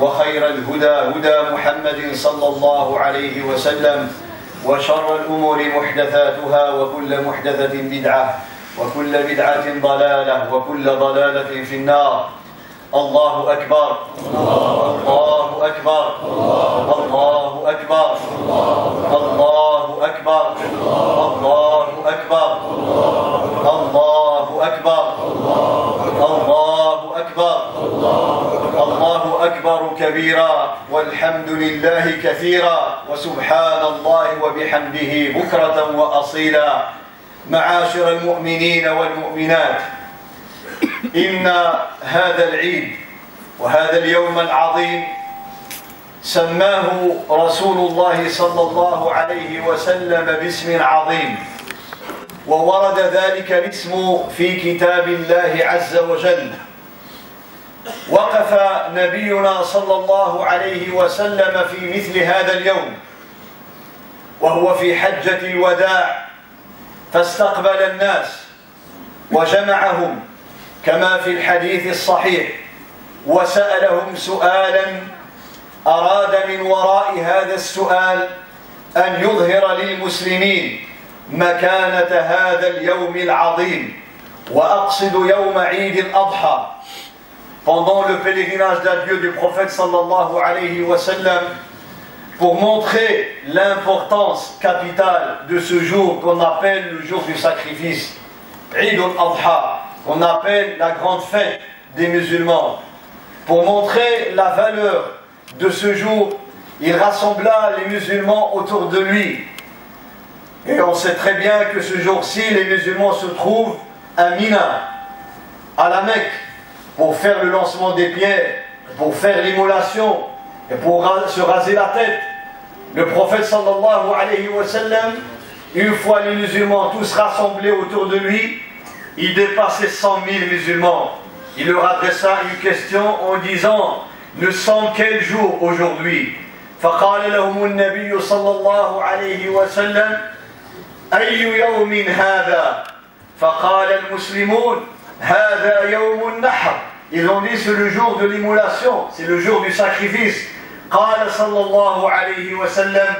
وخير الهدى هدى محمد صلى الله عليه وسلم وشر الأمور محدثاتها وكل محدثة بدعة وكل بدعة ضلالة وكل ضلالة في النار. الله أكبر. الله أكبر. الله أكبر. الله أكبر. الله أكبر الله أكبر الله أكبر الله أكبر كبيرا والحمد لله كثيرا وسبحان الله وبحمده بكرة وأصيلا. معاشر المؤمنين والمؤمنات إن هذا العيد وهذا اليوم العظيم سماه رسول الله صلى الله عليه وسلم باسم عظيم وورد ذلك الاسم في كتاب الله عز وجل. وقف نبينا صلى الله عليه وسلم في مثل هذا اليوم وهو في حجة الوداع فاستقبل الناس وجمعهم كما في الحديث الصحيح وسألهم سؤالا أراد من وراء هذا السؤال أن يظهر للمسلمين مكانة هذا اليوم العظيم وأقصد يوم عيد الأضحى. Pendant le pèlerinage d'adieu du prophète sallallahu alayhi wa sallam pour montrer l'importance capitale de ce jour qu'on appelle le jour du sacrifice, Eid al-Adha, qu'on appelle la grande fête des musulmans. Pour montrer la valeur de ce jour, il rassembla les musulmans autour de lui. Et on sait très bien que ce jour-ci, les musulmans se trouvent à Mina, à la Mecque, pour faire le lancement des pierres, pour faire l'immolation et pour se raser la tête. Le prophète sallallahu alayhi wa sallam, une fois les musulmans tous rassemblés autour de lui, il dépassait 100 000 musulmans. Il leur adressa une question en disant Nous sommes quel jour aujourd'hui فقال لهم النبي صلى الله عليه وسلم أي يوم هذا فقال المسلمون هذا يوم النحر Ils ont dit c'est le jour de l'immolation, c'est le jour du sacrifice. قال صلى الله عليه وسلم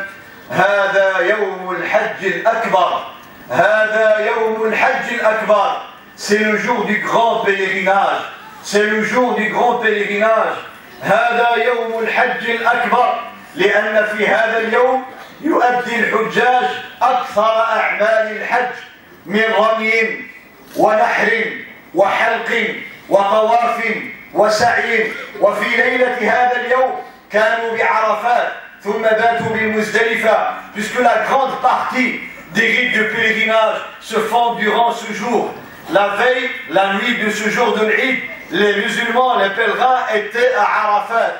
هذا يوم الحج الأكبر هذا يوم الحج الأكبر C'est le jour du grand pèlerinage. C'est le jour du grand pèlerinage. هذا يوم الحج الأكبر لأن في هذا اليوم يؤدي الحجاج أكثر أعمال الحج من رمي ونحر وحلق وطواف وسعي وفي ليلة هذا اليوم كانوا بعرفات ثم باتوا بمزدلفة puisque la grande partie des rites de pèlerinage se font durant ce jour. La veille, la nuit de ce jour de l'Eid, les musulmans, les pèlerins étaient à Arafat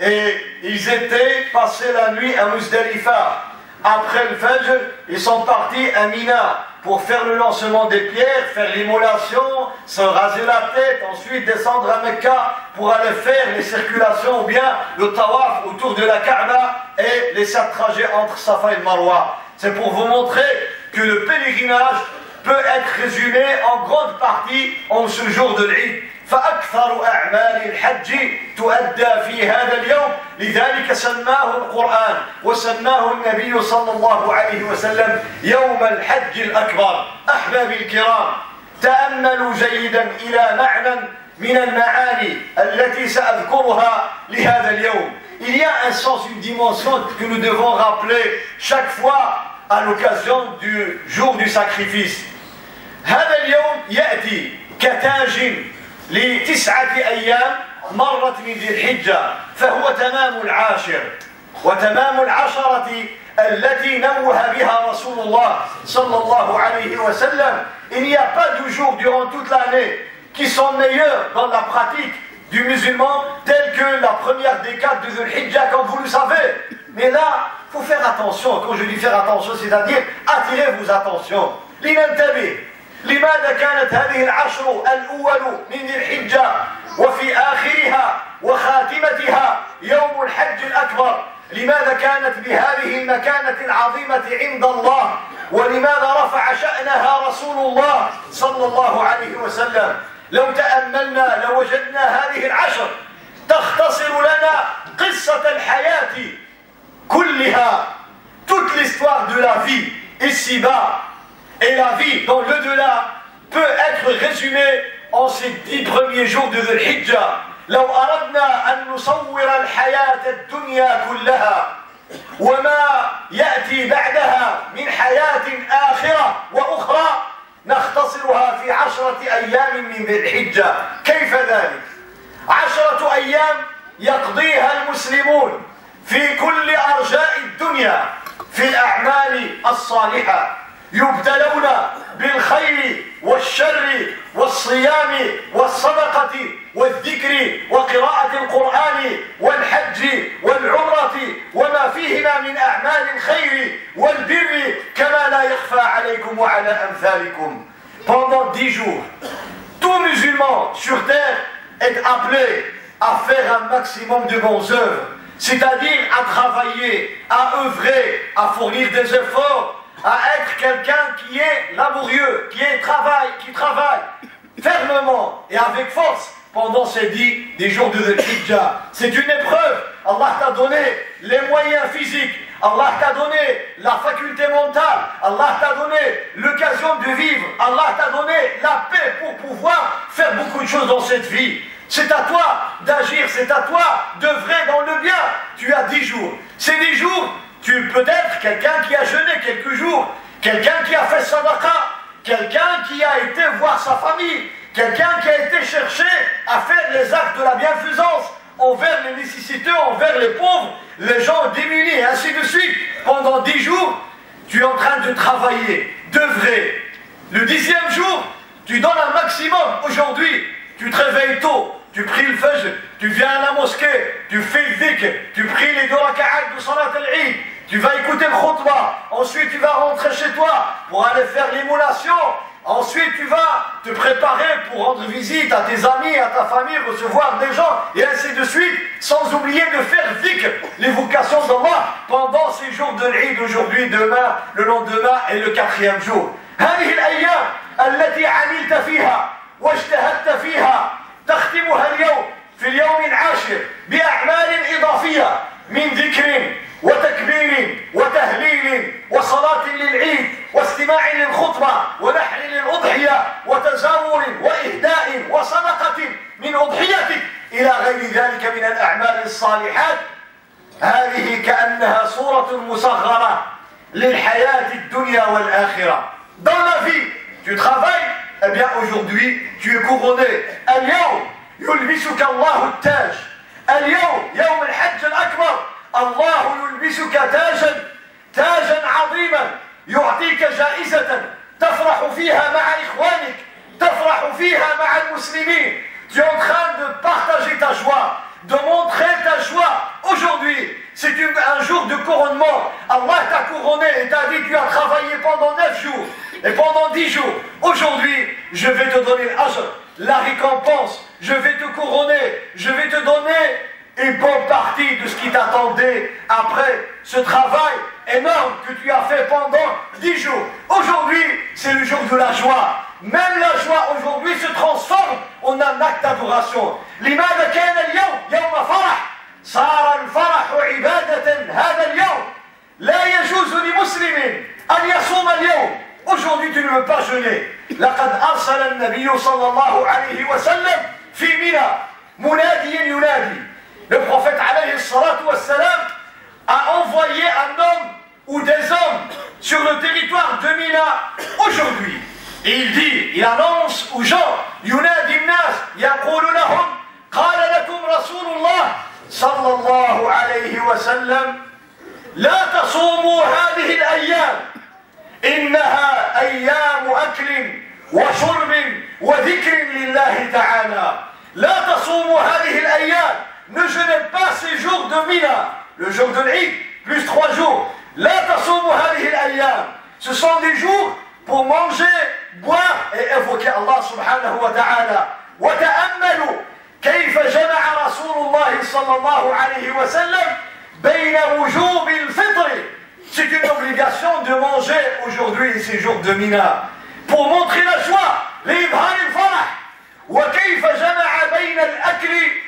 et ils étaient passés la nuit à Muzdalifa. Après le Fajr, ils sont partis à Mina pour faire le lancement des pierres, faire l'immolation, se raser la tête, ensuite descendre à Mecca pour aller faire les circulations ou bien le tawaf autour de la Kaaba et les sept trajets entre Safa et Marwa. C'est pour vous montrer que le pèlerinage peut être résumé en grande partie en ce jour de l'Eid. فأكثر أعمال الحج تؤدى في هذا اليوم. لذلك سماه القرآن وسماه النبي صلى الله عليه وسلم يوم الحج الأكبر. أحبابي الكرام تأملوا جيدا إلى معنى من المعاني التي سأذكرها لهذا اليوم. Il y a un sens, une dimension que nous devons rappeler chaque fois à l'occasion du jour du sacrifice. هذا اليوم يأتي كتاج لتسعة أيام مرت من ذي الحجة فهو تمام العاشر وتمام العشرة التي نوه بها رسول الله صلى الله عليه وسلم Il n'y a pas de jour durant toute l'année qui sont meilleurs dans la pratique du musulman tel que la première décade de Dhul Hijjah, comme vous le savez. Mais là, il faut faire attention. Quand je dis faire attention, c'est-à-dire attirez vos attentions. لننتبه لماذا كانت هذه العشر الأول من ذي الحجة وفي آخرها وخاتمتها يوم الحج الأكبر؟ لماذا كانت بهذه المكانة العظيمة عند الله؟ ولماذا رفع شأنها رسول الله صلى الله عليه وسلم؟ لو تأملنا لوجدنا هذه العشر تختصر لنا قصة الحياة كلها. Toute l'histoire de la vie ici-bas et la vie dans l'au-delà peut être résumée en ces dix premiers jours de Dhul Hijjah. لو أردنا أن نصور الحياة الدنيا كلها وما يأتي بعدها من حياة آخرة وأخرى نختصرها في عشرة أيام من ذي الحجة كيف ذلك؟ عشرة أيام يقضيها المسلمون في كل أرجاء الدنيا في الأعمال الصالحة يبتلون بالخير والشر والصيام والصدقة والذكر وقراءة القرآن والحج والعمرة وما فيهما من أعمال الخير والبر كما لا يخفى عليكم وعلى أمثالكم Pendant dix jours, tout musulman sur terre est appelé à faire un maximum de bonnes œuvres, c'est-à-dire à travailler, à œuvrer, à fournir des efforts quelqu'un qui est laborieux, qui est travail, qui travaille fermement et avec force pendant ces dix, des jours de Hijjah. C'est une épreuve. Allah t'a donné les moyens physiques. Allah t'a donné la faculté mentale. Allah t'a donné l'occasion de vivre. Allah t'a donné la paix pour pouvoir faire beaucoup de choses dans cette vie. C'est à toi d'agir, c'est à toi d'œuvrer dans le bien. Tu as dix jours. Ces dix jours, tu peux être quelqu'un qui a jeûné quelques jours, quelqu'un qui a fait sadaqa, quelqu'un qui a été voir sa famille, quelqu'un qui a été chercher à faire les actes de la bienfaisance envers les nécessiteux, envers les pauvres, les gens démunis, ainsi de suite. Pendant dix jours, tu es en train de travailler, d'œuvrer. Le dixième jour, tu donnes un maximum. Aujourd'hui, tu te réveilles tôt, tu pries le fajr, tu viens à la mosquée, tu fais le tu pries les deux raka'at de salat al-Eid, tu vas écouter le khutbah, ensuite tu vas rentrer chez toi pour aller faire l'émulation, ensuite tu vas te préparer pour rendre visite à tes amis, à ta famille, recevoir des gens, et ainsi de suite, sans oublier de faire dhikr, l'évocation d'Allah, pendant ces jours de l'Eid, aujourd'hui, demain, le lendemain et le quatrième jour. هذه الأيام التي عملت فيها واجتهدت فيها تختمها اليوم في اليوم العاشر بأعمال إضافية من ذكر وتكبير وتهليل وصلاة للعيد واستماع للخطبة ونحر للأضحية وتزاور وإهداء وصدقة من أضحيتك إلى غير ذلك من الأعمال الصالحات هذه كأنها صورة مصغرة للحياة الدنيا والآخرة Dans la vie, tu travailles, eh bien aujourd'hui, tu es couronné. اليوم يلبسك الله التاج. اليوم يوم الحج الأكبر الله يلبسك تاجا تاجا عظيما يعطيك جائزة تفرح فيها مع إخوانك تفرح فيها مع المسلمين Tu es en train de partager ta joie, de montrer ta joie. Aujourd'hui, c'est un jour de couronnement. Allah t'a couronné et t'a dit tu as travaillé pendant neuf jours et pendant dix jours. Aujourd'hui, je vais te donner la récompense. Je vais te couronner. Je vais te donner une bonne partie de ce qui t'attendait après ce travail énorme que tu as fait pendant dix jours. Aujourd'hui, c'est le jour de la joie. Même la joie aujourd'hui se transforme en un acte d'adoration. لماذا كان اليوم يوم فرح صار الفرح عبادة هذا اليوم لا يجوز لمسلم أن يصوم اليوم Aujourd'hui, tu ne veux pas jeûner. لقد أرسل النبي صلى الله عليه وسلم في منى مناديا ينادي Le prophète alayhi wassalam a envoyé un homme ou des hommes sur le territoire de Mina aujourd'hui. Et il dit, il annonce aux gens, ينادي الناس يقول لهم قال لكم رسول الله صلى الله عليه وسلم لا تصوموا هذه الأيام إنها أيام أكل وشرب وذكر لله تعالى لا تصوموا هذه الأيام ne jeûnez pas ces jours de Mina, le jour de l'Eid, plus trois jours. La تصوموا هذه الأيام ce sont des jours pour manger, boire et évoquer Allah subhanahu wa ta'ala. وتأملوا كيف جمع رسول الله صلى الله عليه وسلم بين وجوب الفطر C'est une obligation de manger aujourd'hui ces jours de Mina pour montrer la joie, l'Ibhan al-Farah. وكيف جمع بين الأكل والشرب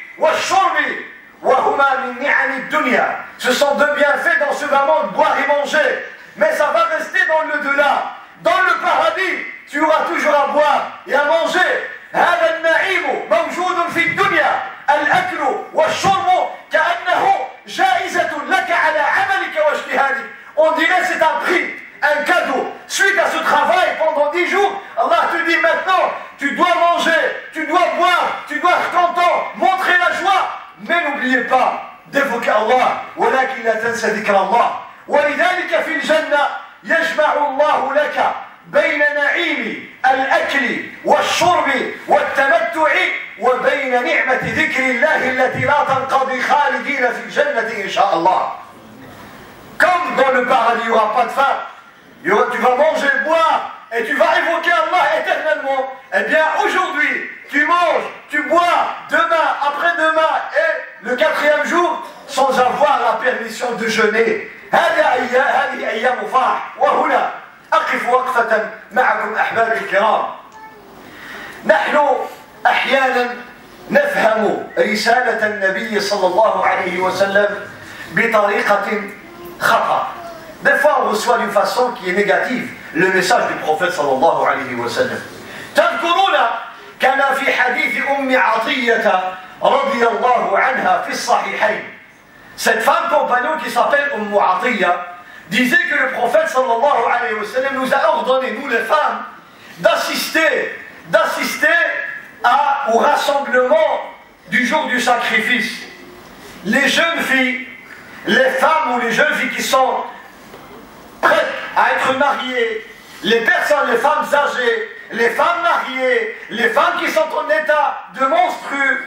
Ce sont deux bienfaits dans ce bas monde, boire et manger. Mais ça va rester dans le delà. Dans le paradis, tu auras toujours à boire et à manger. هذا النعيم موجود في الدنيا الأكل والشرب كأنه جائزة لك على عملك واجتهادك On dirait c'est un prix, un cadeau. Suite à ce travail pendant dix jours, Allah te dit maintenant, tu dois n'oubliez pas d'évoquer Allah. ولكن لا تنسى ذكر الله. ولذلك في الجنة يجمع الله لك بين نعيم الأكل والشرب والتمتع وبين نعمة ذكر الله التي لا تنقضي خالدين في الجنة إن شاء الله Comme dans le paradis, il n'y aura pas de faim, tu vas manger, boire, et tu vas évoquer Allah éternellement. Eh bien, aujourd'hui, tu manges, tu bois, demain, après-demain, et le quatrième jour, sans avoir la permission de jeûner. هذه أيام فرح وهنا أقف وقفة معكم أحبابي الكرام نحن أحيانا نفهم رسالة النبي صلى الله عليه وسلم بطريقة خطأ Des fois, on reçoit d'une façon qui est négative le message du prophète صلى الله عليه وسلم. تذكرون كان في حديث أم عطية رضي الله عنها في الصحيحين. Cette femme compagnon qui s'appelle Umm Atiyya disait que le prophète sallallahu alayhi wa sallam nous a ordonné, nous les femmes, d'assister, d'assister au rassemblement du jour du sacrifice. Les jeunes filles, les femmes ou les jeunes filles qui sont prêtes à être mariées, les personnes, les femmes âgées, les femmes mariées, les femmes qui sont en état de monstrueux,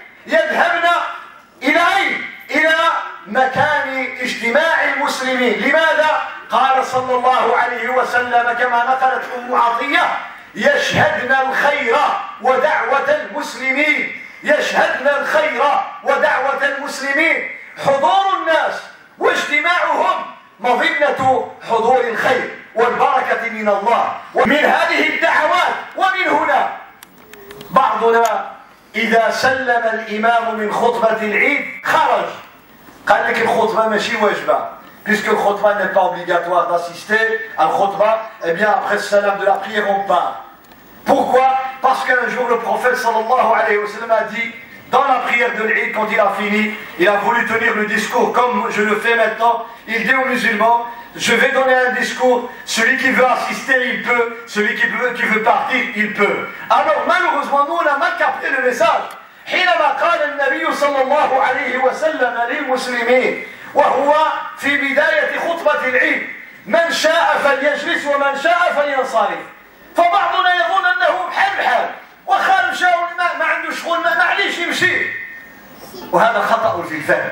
يذهبن إلى أين؟ إلى مكان اجتماع المسلمين لماذا؟ قال صلى الله عليه وسلم كما نقلت أم عطية يشهدن الخير ودعوة المسلمين يشهدن الخير ودعوة المسلمين حضور الناس واجتماعهم مظنة حضور الخير والبركة من الله ومن هذه الدعوات إذا سلم الإمام من خطبة العيد خرج قال لك الخطبة ماشي واجبة puisque le khutbah n'est pas obligatoire d'assister à le khutbah, eh bien après le salam de la prière on part. Pourquoi Parce qu'un jour le prophète sallallahu alayhi wa sallam a dit dans la prière de l'Eid, quand il a fini, il a voulu tenir le discours comme je le fais maintenant. Il dit aux musulmans, je vais donner un discours, celui qui veut assister, il peut, celui qui veut, qui veut partir, il peut. Alors malheureusement, nous, on a mal capté le message. حينما قال النبي صلى الله عليه وسلم للمسلمين وهو في بداية خطبة العيد من شاء فليجلس ومن شاء فلينصرف فبعضنا يظن أنه بحال بحال وخارج شاول ما, ما عنده شغل ما معليش يمشي. وهذا خطأ في الفهم.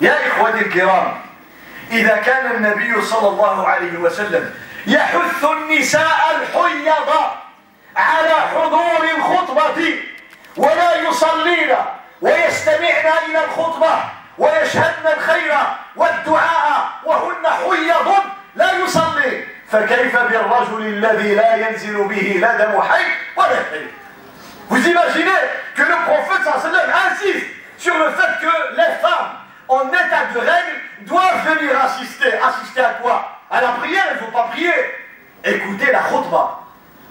يا إخوتي الكرام إذا كان النبي صلى الله عليه وسلم يحث النساء الحيض على حضور الخطبة ولا يصلين ويستمعن إلى الخطبة ويشهدن الخير والدعاء وهن حيض لا يصلي. فكيف بالرجل الذي لا ينزل به لا دم حي ولا حي Vous imaginez que le prophète sallam insiste sur le fait que les femmes en état de règle doivent venir assister. Assister à quoi À la prière, il ne faut pas prier. Écoutez la khutbah.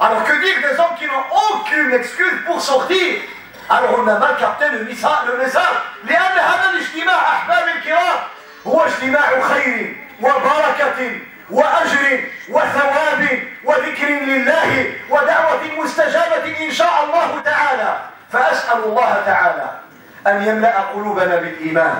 Alors que dire des hommes qui n'ont aucune excuse pour sortir Alors on a mal capté le message. لأن هذا الاجتماع أحباب الكرام هو اجتماع خير وبركة وأجر وثواب وذكر لله ودعوة مستجابة إن شاء الله تعالى. فأسأل الله تعالى أن يملأ قلوبنا بالإيمان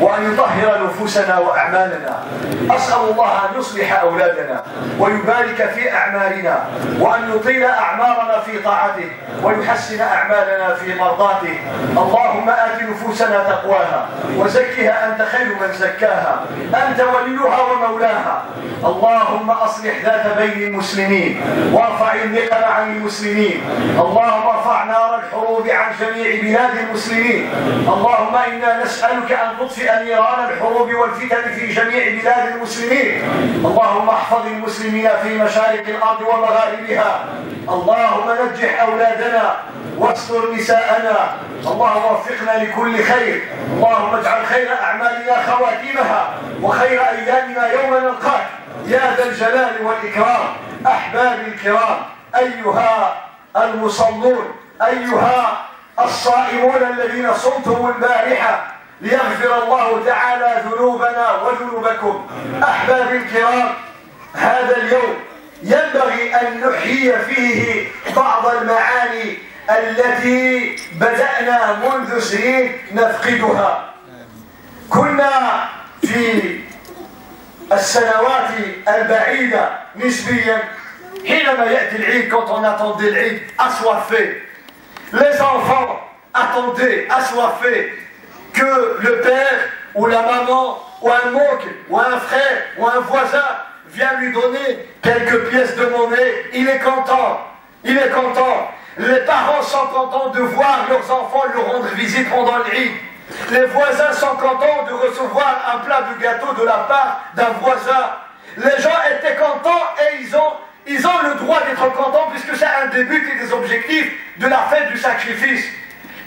وأن يطهر نفوسنا وأعمالنا. أسأل الله أن يصلح أولادنا ويبارك في أعمالنا وأن يطيل أعمارنا في طاعته ويحسن أعمالنا في مرضاته. اللهم آت نفوسنا تقواها وزكها أنت خير من زكاها. أنت وليها ومولاها. اللهم أصلح ذات بين المسلمين وارفع النقم عن المسلمين. اللهم ارفع نار الحروب عن جميع بلاد المسلمين. اللهم إنا نسألك أن تطفئ نيران الحروب والفتن في جميع بلاد المسلمين. اللهم احفظ المسلمين في مشارق الأرض ومغاربها. اللهم نجح أولادنا واستر نساءنا. اللهم وفقنا لكل خير. اللهم اجعل خير أعمالنا خواتيمها وخير أيامنا يوم نلقاك. يا ذا الجلال والإكرام. أحبابي الكرام أيها المصلون أيها الصائمون الذين صمتم البارحة ليغفر الله تعالى ذنوبنا وذنوبكم. أحبابي الكرام هذا اليوم ينبغي أن نحيي فيه بعض المعاني التي بدأنا منذ سنين نفقدها. كنا في السنوات البعيدة نسبيا حينما يأتي العيد on attendait العيد assoiffé les enfants attendaient assoiffés que le père ou la maman ou un oncle ou un frère ou un voisin vienne lui donner quelques pièces de monnaie. Il est content. Il est content. Les parents sont contents de voir leurs enfants leur rendre visite pendant l'Eid les voisins sont contents de recevoir un plat de gâteau de la part d'un voisin. Les gens étaient contents et ils ont, des buts et des objectifs de la fête du sacrifice.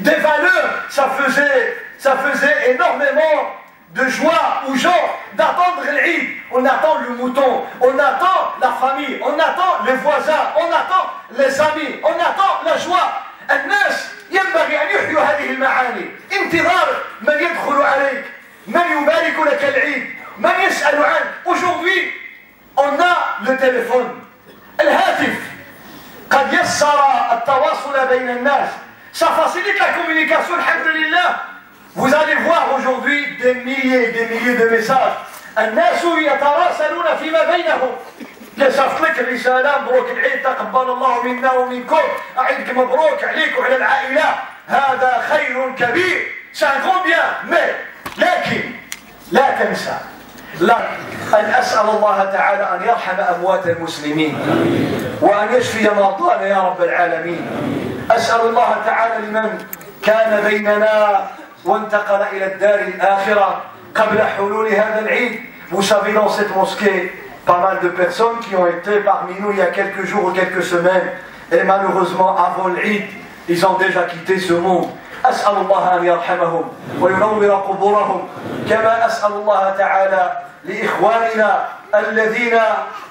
Des valeurs, ça faisait, ça faisait énormément de joie aux gens d'attendre l'Eid. On attend le mouton, on attend la famille, on attend les voisins, on attend les amis, on attend la joie. الناس ينبغي أن يحيوا هذه المعاني انتظار من يدخل عليك من يبارك لك العيد من يسأل عنك aujourd'hui on a le téléphone الهاتف قد يسر التواصل بين الناس. Ça facilite la communication alhamdulillah. Vous allez voir aujourd'hui des milliers des milliers de messages. الناس يتراسلون فيما بينهم. يصف لك رسالة مبروك العيد تقبل الله منا ومنكم عيدك مبروك عليك وعلى العائلة هذا خير كبير سان بيان مي لكن لا تنسى لا أن أسأل الله تعالى أن يرحم أموات المسلمين وأن يشفي مرضانا يا رب العالمين أسأل الله تعالى لمن كان بيننا وانتقل إلى الدار الآخرة قبل حلول هذا العيد Vous savez, dans cette mosquée, pas mal de personnes qui ont été parmi nous il y a quelques jours ou quelques semaines. Et malheureusement, avant l'Eid, ils ont déjà quitté ce monde. أسأل الله أن يرحمهم وينور قبورهم كما أسأل الله تعالى لإخواننا الذين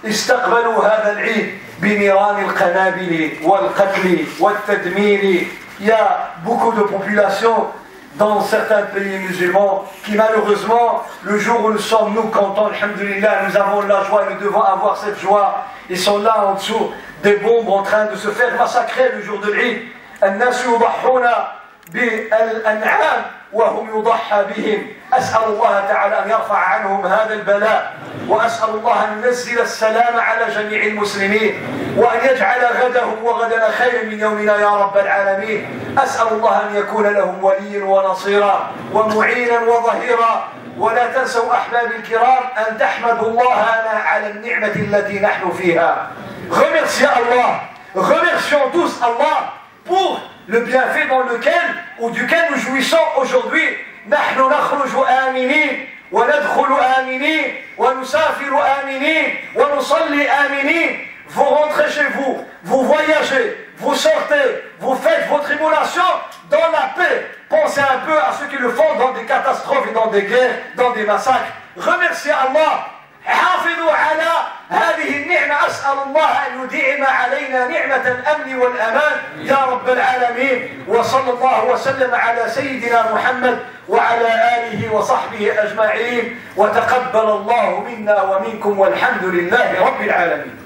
استقبلوا هذا العيد بنيران القنابل والقتل والتدمير Il y a beaucoup de populations dans certains pays musulmans qui malheureusement, le jour où nous sommes nous contents, alhamdulillah, nous avons la joie et nous devons avoir cette joie, ils sont là en dessous des bombes en train de se faire massacrer le jour de l'Eid. الناس يضحون بالأنعام وهم يضحى بهم. أسأل الله تعالى أن يرفع عنهم هذا البلاء وأسأل الله أن ينزل السلام على جميع المسلمين وأن يجعل غدهم وغدنا خير من يومنا يا رب العالمين. أسأل الله أن يكون لهم وليا ونصيرا ومعينا وظهيرا. ولا تنسوا أحبابي الكرام أن تحمدوا الله على النعمة التي نحن فيها. Remerciez Allah, remercions tous Allah pour le bienfait dans lequel ou duquel nous jouissons aujourd'hui. نحن نخرج آمنين وندخل آمنين ونسافر آمنين ونصلي آمنين Vous rentrez chez vous, vous voyagez, vous sortez, vous faites votre émulation dans la paix. Pensez un peu à ceux qui le font dans des catastrophes et dans des guerres, dans des massacres. Remerciez Allah. حافظوا على هذه النعمة. أسأل الله أن يديم علينا نعمة الأمن والأمان. يا رب العالمين. وصلى الله وسلم على سيدنا محمد وعلى آله وصحبه أجمعين. وتقبل الله منا ومنكم والحمد لله رب العالمين.